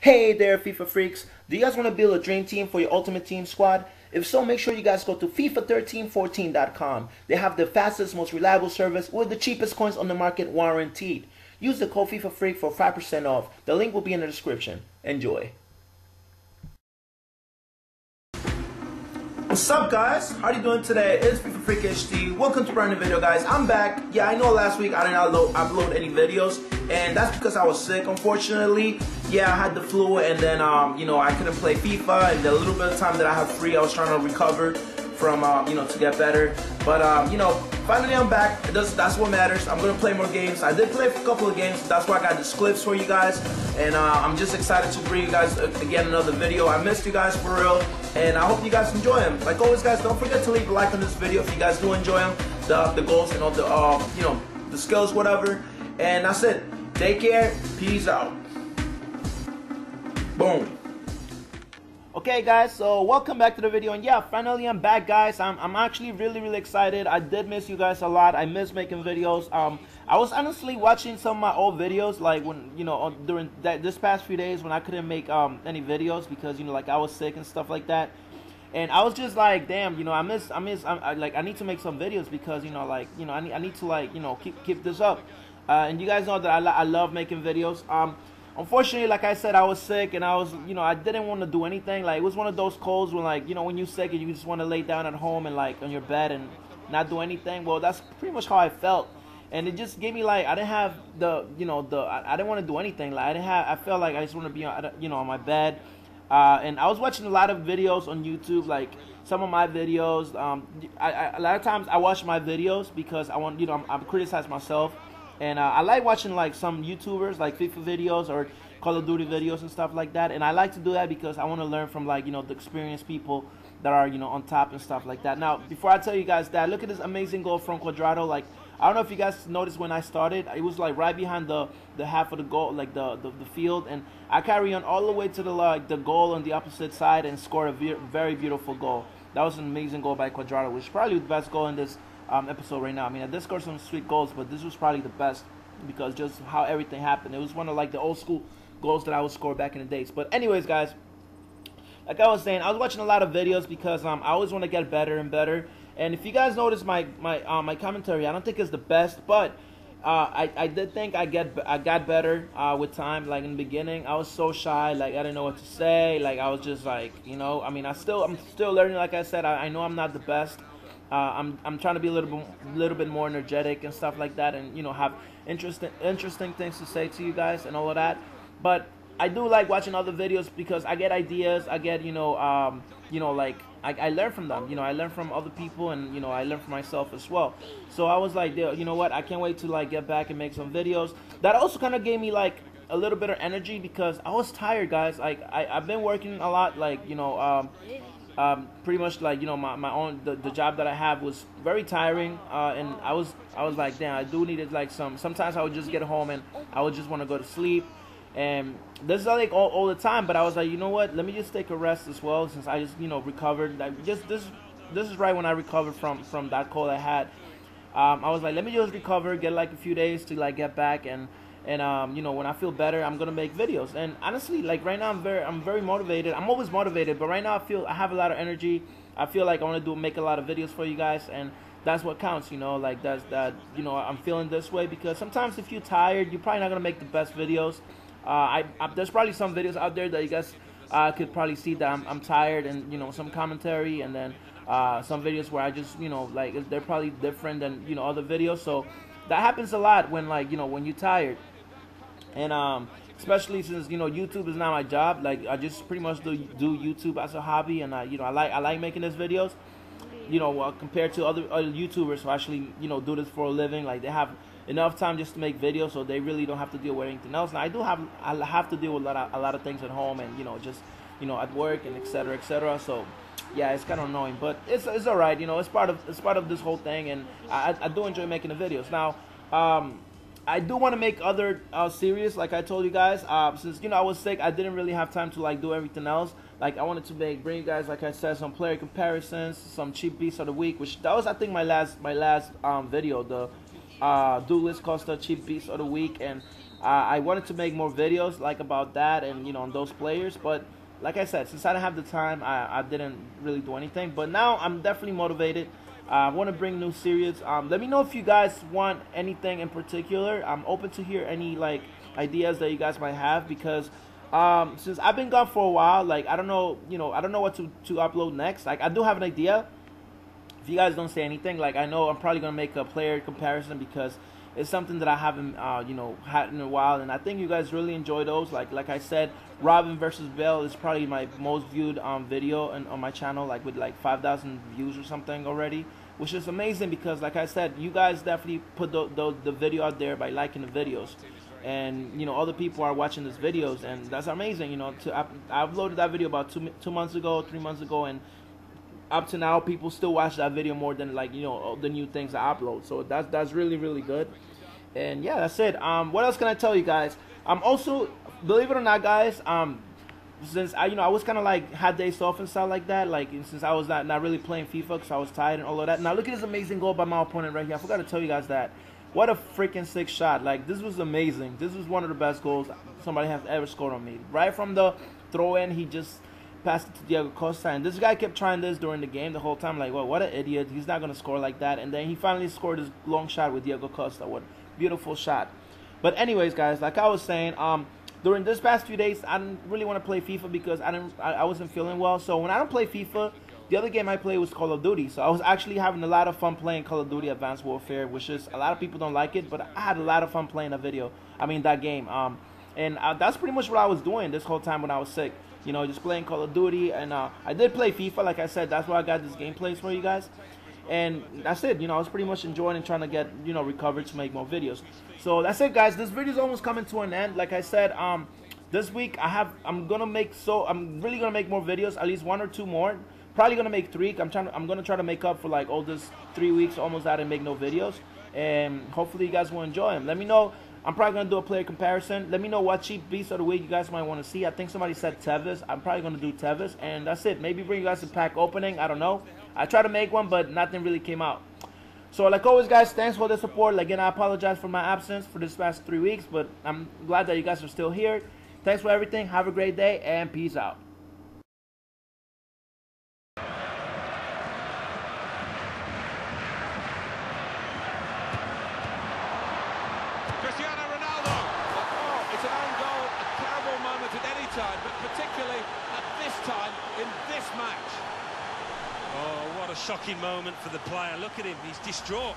Hey there, FIFA freaks. Do you guys want to build a dream team for your ultimate team squad? If so, make sure you guys go to FIFA1314.com. They have the fastest, most reliable service with the cheapest coins on the market guaranteed. Use the code FIFA Freak for 5% off. The link will be in the description. Enjoy. What's up guys? How are you doing today? It's FIFA Freak HD. Welcome to a brand new video guys. I'm back. Yeah, I know last week I didn't upload, upload any videos and that's because I was sick unfortunately. Yeah, I had the flu and then um, you know, I couldn't play FIFA and the little bit of time that I have free I was trying to recover from um, you know to get better. But um, you know, finally I'm back. That's what matters. I'm gonna play more games. I did play a couple of games. That's why I got these clips for you guys, and uh, I'm just excited to bring you guys uh, again another video. I missed you guys for real, and I hope you guys enjoy them. Like always, guys, don't forget to leave a like on this video if you guys do enjoy them, the the goals and all the uh, you know the skills, whatever. And that's it. Take care. Peace out. Boom. Okay guys, so welcome back to the video and yeah, finally I'm back guys. I'm, I'm actually really really excited. I did miss you guys a lot. I miss making videos. Um, I was honestly watching some of my old videos like when, you know, during that this past few days when I couldn't make um any videos because, you know, like I was sick and stuff like that. And I was just like, damn, you know, I miss, I miss, I, I like, I need to make some videos because, you know, like, you know, I need, I need to like, you know, keep, keep this up. Uh, and you guys know that I, I love making videos. Um, unfortunately, like I said, I was sick and I was, you know, I didn't want to do anything. Like it was one of those colds when, like, you know, when you're sick and you just want to lay down at home and like on your bed and not do anything. Well, that's pretty much how I felt, and it just gave me like I didn't have the, you know, the I, I didn't want to do anything. Like I didn't have, I felt like I just want to be, on, you know, on my bed. Uh, and I was watching a lot of videos on YouTube, like some of my videos. Um, I, I, a lot of times I watch my videos because I want, you know, I'm, I'm criticize myself and uh, I like watching like some YouTubers like FIFA videos or Call of Duty videos and stuff like that. And I like to do that because I want to learn from like you know the experienced people that are you know on top and stuff like that. Now before I tell you guys that, look at this amazing goal from Cuadrado. Like I don't know if you guys noticed when I started, it was like right behind the the half of the goal, like the the, the field, and I carry on all the way to the like the goal on the opposite side and score a very beautiful goal. That was an amazing goal by Cuadrado, which is probably the best goal in this um, episode right now. I mean, I score some sweet goals, but this was probably the best because just how everything happened. It was one of like the old school goals that I would score back in the days. But anyways, guys, like I was saying, I was watching a lot of videos because um, I always want to get better and better. And if you guys notice my my uh, my commentary, I don't think it's the best, but uh, I I did think I get I got better uh, with time. Like in the beginning, I was so shy, like I didn't know what to say. Like I was just like you know, I mean, I still I'm still learning. Like I said, I, I know I'm not the best. Uh, I'm I'm trying to be a little bit little bit more energetic and stuff like that, and you know have interesting interesting things to say to you guys and all of that. But I do like watching other videos because I get ideas. I get you know um, you know like I, I learn from them. You know I learn from other people and you know I learn from myself as well. So I was like, you know what? I can't wait to like get back and make some videos. That also kind of gave me like a little bit of energy because I was tired, guys. Like I I've been working a lot. Like you know um, um, pretty much like you know my, my own the, the job that I have was very tiring uh, and I was I was like damn I do needed like some sometimes I would just get home and I would just want to go to sleep. And this is like all, all the time but I was like you know what? Let me just take a rest as well since I just you know recovered like just this this is right when I recovered from from that cold I had. Um, I was like let me just recover get like a few days to like get back and and um, you know when I feel better, I'm gonna make videos. And honestly, like right now, I'm very I'm very motivated. I'm always motivated, but right now I feel I have a lot of energy. I feel like I want to do make a lot of videos for you guys, and that's what counts. You know, like that's that. You know, I'm feeling this way because sometimes if you're tired, you're probably not gonna make the best videos. Uh, I, I there's probably some videos out there that you guys uh, could probably see that I'm, I'm tired and you know some commentary and then uh, some videos where I just you know like they're probably different than you know other videos. So that happens a lot when like you know when you're tired and um, especially since you know YouTube is not my job. Like I just pretty much do do YouTube as a hobby, and I you know I like I like making these videos. You know, uh, compared to other other YouTubers who actually you know do this for a living, like they have enough time just to make videos, so they really don't have to deal with anything else. Now I do have I have to deal with a lot of, a lot of things at home, and you know just you know at work and etc. etc. So yeah, it's kind of annoying, but it's it's all right. You know, it's part of it's part of this whole thing, and I I do enjoy making the videos. Now, um, I do want to make other uh, series, like I told you guys. Uh, since you know I was sick, I didn't really have time to like do everything else. Like I wanted to make bring you guys, like I said, some player comparisons, some cheap beasts of the week, which that was I think my last my last um, video, the uh, Douglas Costa cheap beasts of the week, and uh, I wanted to make more videos like about that and you know on those players, but like I said, since I didn't have the time, I, I didn't really do anything. But now I'm definitely motivated. I want to bring new series. Um, let me know if you guys want anything in particular. I'm open to hear any like ideas that you guys might have because um, since I've been gone for a while, like I don't know, you know, I don't know what to to upload next. Like I do have an idea. If you guys don't say anything, like I know I'm probably gonna make a player comparison because it's something that I haven't, uh, you know, had in a while, and I think you guys really enjoy those. Like, like I said, Robben versus Bale is probably my most viewed um, video on, on my channel, like with like 5,000 views or something already, which is amazing because, like I said, you guys definitely put the, the, the video out there by liking the videos and you know other people are watching these videos and that's amazing you know to I, I uploaded that video about two two months ago three months ago and up to now people still watch that video more than like you know the new things I upload so that's that's really really good and yeah, that's it. Um, what else can I tell you guys? I'm also, believe it or not, guys. Um, since I, you know, I was kind of like had days off and stuff like that. Like since I was not not really playing FIFA because I was tired and all of that. Now look at this amazing goal by my opponent right here. I forgot to tell you guys that. What a freaking sick shot! Like this was amazing. This was one of the best goals somebody has ever scored on me. Right from the throw in, he just passed it to Diego Costa, and this guy kept trying this during the game the whole time. Like, well, what an idiot! He's not gonna score like that. And then he finally scored his long shot with Diego Costa. What beautiful shot. But anyways, guys, like I was saying, um, during this past few days, I didn't really want to play FIFA because I didn't, I, I wasn't feeling well. So when I don't play FIFA, the other game I played was Call of Duty. So I was actually having a lot of fun playing Call of Duty Advanced Warfare, which is a lot of people don't like it, but I had a lot of fun playing that video. I mean that game. Um, and uh, that's pretty much what I was doing this whole time when I was sick. You know, just playing Call of Duty, and uh, I did play FIFA. Like I said, that's why I got this gameplays for you guys and that's it. You know, I was pretty much enjoying and trying to get you know recovered to make more videos. So that's it, guys. This video is almost coming to an end. Like I said, um, this week I have I'm gonna make so I'm really gonna make more videos, at least one or two more. Probably gonna make three. I'm trying. To, I'm gonna try to make up for like all this three weeks almost out and make no videos, and hopefully you guys will enjoy them. Let me know. I'm probably gonna do a player comparison. Let me know what cheap beast of the week you guys might want to see. I think somebody said Tevez. I'm probably gonna do Tevez, and that's it. Maybe bring you guys a pack opening. I don't know. I tried to make one, but nothing really came out. So, like always, guys, thanks for the support. Again, I apologize for my absence for this past three weeks, but I'm glad that you guys are still here. Thanks for everything. Have a great day, and peace out. Cristiano Ronaldo. Oh, it's an own goal, a terrible moment at any time, but particularly at this time in this match. Oh, what a shocking moment for the player. Look at him, he's distraught.